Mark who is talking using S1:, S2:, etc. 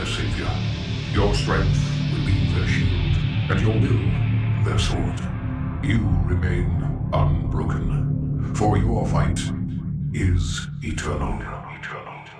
S1: their savior. Your strength will be their shield, and your will their sword. You remain unbroken, for your fight is eternal. eternal.